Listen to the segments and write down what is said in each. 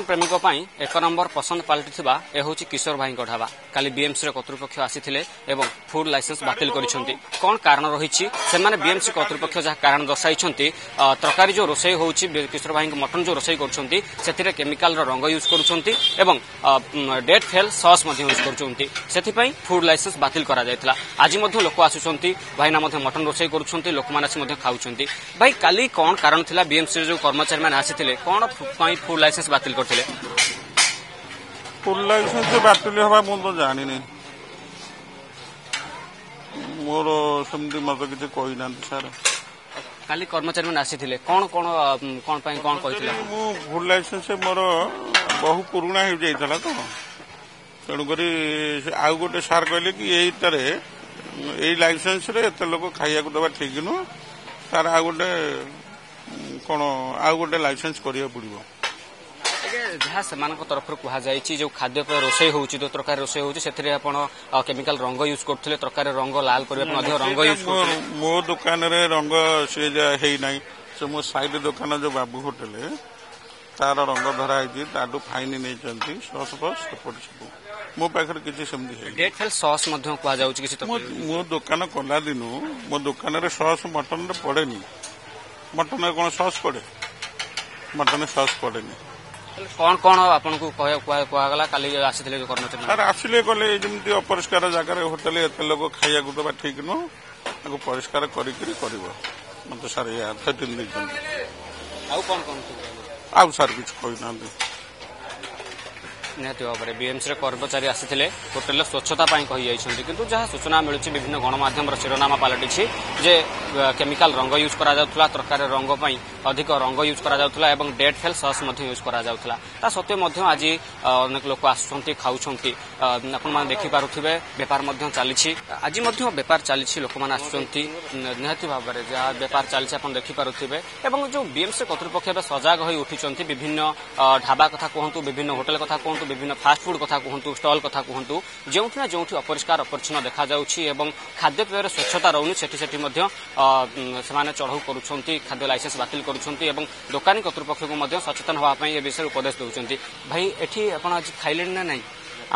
mutton ପ୍ରେମୀଙ୍କ ପାଇଁ ଏକ ନମ୍ବର ପସନ୍ଦ ପାଲଟିଥିବା ଏ ହେଉଛି କିଶୋର ଭାଇଙ୍କ ଢାବା କାଲି ବିଏମ୍ସିର କର୍ତ୍ତୃପକ୍ଷ ଆସିଥିଲେ ଏବଂ ଫୁଡ୍ ଲାଇସେନ୍ସ ବାତିଲ କରିଛନ୍ତି କ'ଣ କାରଣ ରହିଛି ସେମାନେ ବିଏମ୍ସି କର୍ତ୍ତୃପକ୍ଷ ଯାହା କାରଣ ଦର୍ଶାଇଛନ୍ତି ତରକାରୀ ଯେଉଁ ରୋଷେଇ ହେଉଛି କିଶୋର ଭାଇଙ୍କ ମଟନ୍ ଯେଉଁ ରୋଷେଇ କରୁଛନ୍ତି ସେଥିରେ କେମିକାଲର ରଙ୍ଗ ୟୁଜ୍ କରୁଛନ୍ତି ଏବଂ ଡେଟ୍ ଫେଲ୍ ସସ୍ ମଧ୍ୟ ୟୁଜ୍ କରୁଛନ୍ତି ସେଥିପାଇଁ ଫୁଡ୍ ଲାଇସେନ୍ସ ବାତିଲ କରାଯାଇଥିଲା ଆଜି ମଧ୍ୟ ଲୋକ ଆସୁଛନ୍ତି ଭାଇନା ମଧ୍ୟ ମଟନ୍ ରୋଷେଇ କରୁଛନ୍ତି ଲୋକମାନେ ଆସି ମଧ୍ୟ ଖାଉଛନ୍ତି ଭାଇ କାଲି କ'ଣ କାରଣ ଥିଲା ବିଏମ୍ସିର ଯେଉଁ କର୍ମଚାରୀମାନେ ଆସିଥିଲେ କ'ଣ ପାଇଁ ଫୁଡ୍ ଲାଇସେନ୍ସ ବାତିଲ କରିଛନ୍ତି ଆସିଲେ ଫୁଲ ଲାଗିଛନ୍ତି ବାଟୁଲି ହବା ମୁଁ ତ ଜାଣିନି ମୋର ସେମିତି ମତ କିଛି କହିନାହାନ୍ତି ସାର କାଲି କର୍ମଚାରୀମାନେ ଆସିଥିଲେ କଣ କଣ କଣ ପାଇଁ କଣ କହିଥିଲେ ମୁଁ ଫୁଲ ଲାଇସେନ୍ସ ମୋର ବହୁ ପୁରୁଣା ହେଇଯାଇଥିଲା ତ ତେଣୁକରି ଆଉ ଗୋଟେ ସାର କହିଲେ କି ଏଇଟାରେ ଏଇ ଲାଇସେନ୍ସରେ ଏତେ ଲୋକ ଖାଇବାକୁ ଦେବା ଠିକ ନୁହଁ ସାର ଆଉ ଗୋଟେ କଣ ଆଉ ଗୋଟେ ଲାଇସେନ୍ସ କରିବାକୁ ପଡିବ ଯାହା ସେମାନଙ୍କ ତରଫରୁ କୁହାଯାଇଛି ଯେଉଁ ଖାଦ୍ୟପେୟ ରୋଷେଇ ହେଉଛି ଯେଉଁ ତରକାରୀ ରୋଷେଇ ହେଉଛି ସେଥିରେ ଆପଣ କେମିକାଲ ରଙ୍ଗ ୟୁଜ୍ କରୁଥିଲେ ତରକାରୀ ରଙ୍ଗ ଲାଲ କରିବା ପାଇଁ ଅଧିକ ରଙ୍ଗ ୟୁଜ୍ ମୋ ଦୋକାନରେ ରଙ୍ଗ ସେ ହେଇନାହିଁ ସେ ମୋ ସାଇଡ୍ ଦୋକାନ ଯେଉଁ ବାବୁ ହୋଟେଲ ତାର ରଙ୍ଗ ଧରା ହେଇଛି ତାଠୁ ଫାଇନ୍ ନେଇଛନ୍ତି ସସ୍ ଫସ୍ ସେପଟ ସବୁ ମୋ ପାଖରେ କିଛି ସେମିତି ହେଇନି ସସ୍ ମଧ୍ୟ କୁହାଯାଉଛି କିଛି ମୋ ଦୋକାନ କଲା ଦିନୁ ମୋ ଦୋକାନରେ ସସ୍ ମଟନରେ ପଡ଼େନି ମଟନରେ କ'ଣ ସସ୍ ପଡ଼େ ମଟନରେ ସସ୍ ପଡ଼େନି କଣ କଣ ଆପଣଙ୍କୁ କୁହାଗଲା କାଲି ଆସିଥିଲେ କର୍ମଚାରୀ ସାର୍ ଆସିଲେ କଲେ ଯେମିତି ଅପରିଷ୍କାର ଜାଗାରେ ହୋଟେଲ ଏତେ ଲୋକ ଖାଇବାକୁ ଦେବା ଠିକ ନୁହଁ ତାକୁ ପରିଷ୍କାର କରିକି କରିବ ମତେ ସାର୍ ଏୟା ଆଉ କଣ କଣ ଆଉ ସାର୍ କିଛି କହିନାହାନ୍ତି ନିହାତି ଭାବରେ ବିଏମ୍ସିର କର୍ମଚାରୀ ଆସିଥିଲେ ହୋଟେଲର ସ୍ୱଚ୍ଛତା ପାଇଁ କହିଯାଇଛନ୍ତି କିନ୍ତୁ ଯାହା ସୂଚନା ମିଳୁଛି ବିଭିନ୍ନ ଗଣମାଧ୍ୟମର ଶିରୋନାମା ପାଲଟିଛି ଯେ କେମିକାଲ ରଙ୍ଗ ୟୁଜ୍ କରାଯାଉଥିଲା ତରକାରୀ ରଙ୍ଗ ପାଇଁ ଅଧିକ ରଙ୍ଗ ୟୁଜ୍ କରାଯାଉଥିଲା ଏବଂ ଡେଡ୍ ଫେଲ୍ ସସ୍ ମଧ୍ୟ ୟୁଜ୍ କରାଯାଉଥିଲା ତା ସତ୍ତ୍ୱେ ମଧ୍ୟ ଆଜି ଅନେକ ଲୋକ ଆସୁଛନ୍ତି ଖାଉଛନ୍ତି ଆପଣମାନେ ଦେଖିପାରୁଥିବେ ବେପାର ମଧ୍ୟ ଚାଲିଛି ଆଜି ମଧ୍ୟ ବେପାର ଚାଲିଛି ଲୋକମାନେ ଆସୁଛନ୍ତି ନିହାତି ଭାବରେ ଯାହା ବେପାର ଚାଲିଛି ଆପଣ ଦେଖିପାରୁଥିବେ ଏବଂ ଯେଉଁ ବିଏମ୍ସି କର୍ତ୍ତୃପକ୍ଷ ଏବେ ସଜାଗ ହୋଇ ଉଠିଛନ୍ତି ବିଭିନ୍ନ ଢାବା କଥା କୁହନ୍ତୁ ବିଭିନ୍ନ ହୋଟେଲ କଥା କୁହନ୍ତୁ କୁହନ୍ତୁ ବିଭିନ୍ନ ଫାଷ୍ଟଫୁଡ୍ କଥା କୁହନ୍ତୁ ଷ୍ଟଲ୍ କଥା କୁହନ୍ତୁ ଯେଉଁଠି ନା ଯେଉଁଠି ଅପରିଷ୍କାର ଅପରିଚ୍ଛନ୍ନ ଦେଖାଯାଉଛି ଏବଂ ଖାଦ୍ୟପେୟର ସ୍ୱଚ୍ଛତା ରହୁନି ସେଠି ସେଠି ମଧ୍ୟ ସେମାନେ ଚଢ଼ଉ କରୁଛନ୍ତି ଖାଦ୍ୟ ଲାଇସେନ୍ସ ବାତିଲ କରୁଛନ୍ତି ଏବଂ ଦୋକାନୀ କର୍ତ୍ତୃପକ୍ଷଙ୍କୁ ମଧ୍ୟ ସଚେତନ ହେବା ପାଇଁ ଏ ବିଷୟରେ ଉପଦେଶ ଦେଉଛନ୍ତି ଭାଇ ଏଠି ଆପଣ ଆଜି ଖାଇଲେଣି ନା ନାହିଁ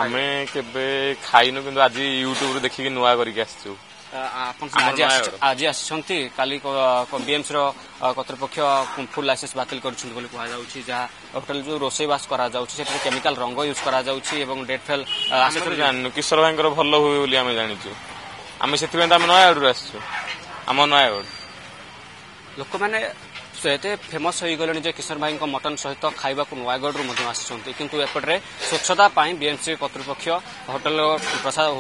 ଆମେ କେବେ ଖାଇନୁ କିନ୍ତୁ ଆଜି ୟୁଟ୍ୟୁବରୁ ଦେଖିକି ନୂଆ କରିକି ଆସିଛୁ আজি আসিছন্তি কালি বিএমসি কর্তৃপক্ষ ফুল লাইসেন্স বাতিল করছেন বলে কুহযাচ্ছে যা হোটেল যে রোষেইবাস করা যাচ্ছে সেটা কেমিকাল রঙ ইউজ করা যাচ্ছে এবং ডেড ফেল জানু কিশোর ভাইঙ্কর ভাল হুয়ে বলে আমি জানিছু আমি সেই আমি নয়াগড় আসছু আমার নয়াগড় লোক মানে এতে ফেমস হয়ে যে কিশোর ভাই মটন সহ খাইবা নয়াগড় আসছেন কিন্তু এপটে স্বচ্ছতা বিএমসি কর্তৃপক্ষ হোটেল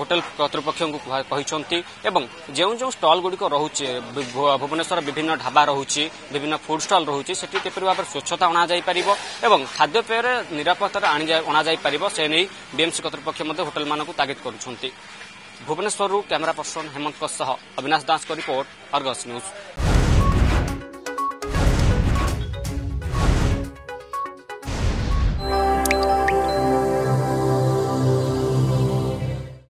হোটেল কর্তৃপক্ষ এবং যে যে স্টল গুড়ি রয়েছে ভুবনেশ্বর বিভিন্ন ঢাবা রয়েছে বিভিন্ন ফুড স্টল রয়েছে সেটি কিপর ভাবে স্বচ্ছতা অণাযাইপার এবং খাদ্যপেয়ের নিরাপত্তার অণাযাইপার সে নিয়ে বিএমসি কর্তৃপক্ষ হোটেল মানুষ তাগিদ করছেন Bhubaneswar camera person Hemant Abinash Das report Argus news